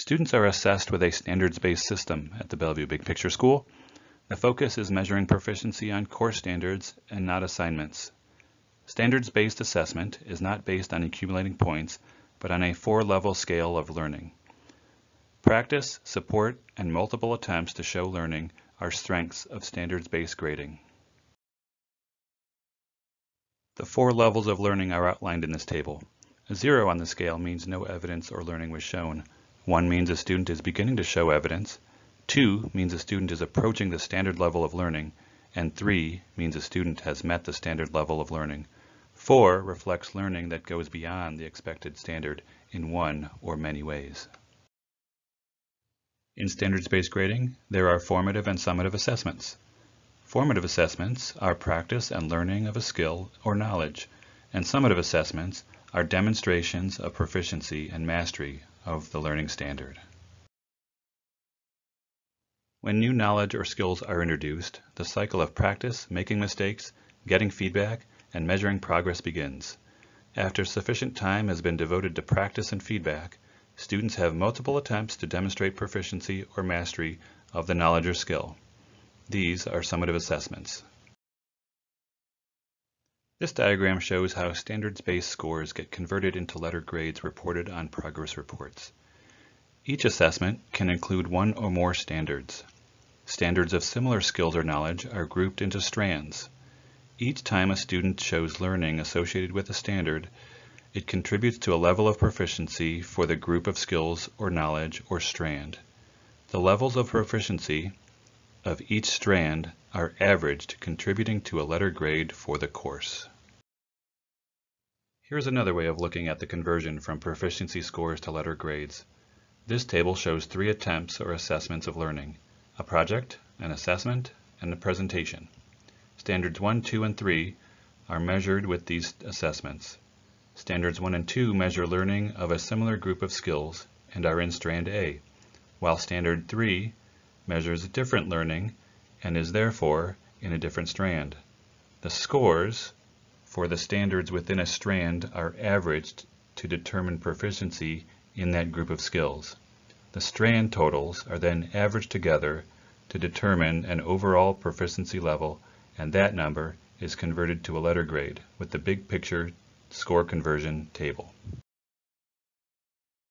Students are assessed with a standards-based system at the Bellevue Big Picture School. The focus is measuring proficiency on core standards and not assignments. Standards-based assessment is not based on accumulating points, but on a four-level scale of learning. Practice, support, and multiple attempts to show learning are strengths of standards-based grading. The four levels of learning are outlined in this table. A zero on the scale means no evidence or learning was shown. One means a student is beginning to show evidence, two means a student is approaching the standard level of learning, and three means a student has met the standard level of learning. Four reflects learning that goes beyond the expected standard in one or many ways. In standards-based grading, there are formative and summative assessments. Formative assessments are practice and learning of a skill or knowledge, and summative assessments are demonstrations of proficiency and mastery of the learning standard. When new knowledge or skills are introduced, the cycle of practice, making mistakes, getting feedback, and measuring progress begins. After sufficient time has been devoted to practice and feedback, students have multiple attempts to demonstrate proficiency or mastery of the knowledge or skill. These are summative assessments. This diagram shows how standards-based scores get converted into letter grades reported on progress reports. Each assessment can include one or more standards. Standards of similar skills or knowledge are grouped into strands. Each time a student shows learning associated with a standard, it contributes to a level of proficiency for the group of skills or knowledge or strand. The levels of proficiency of each strand are averaged, contributing to a letter grade for the course. Here's another way of looking at the conversion from proficiency scores to letter grades. This table shows three attempts or assessments of learning, a project, an assessment, and a presentation. Standards 1, 2, and 3 are measured with these assessments. Standards 1 and 2 measure learning of a similar group of skills and are in Strand A, while Standard 3 measures different learning and is therefore in a different strand. The scores for the standards within a strand are averaged to determine proficiency in that group of skills. The strand totals are then averaged together to determine an overall proficiency level and that number is converted to a letter grade with the big picture score conversion table.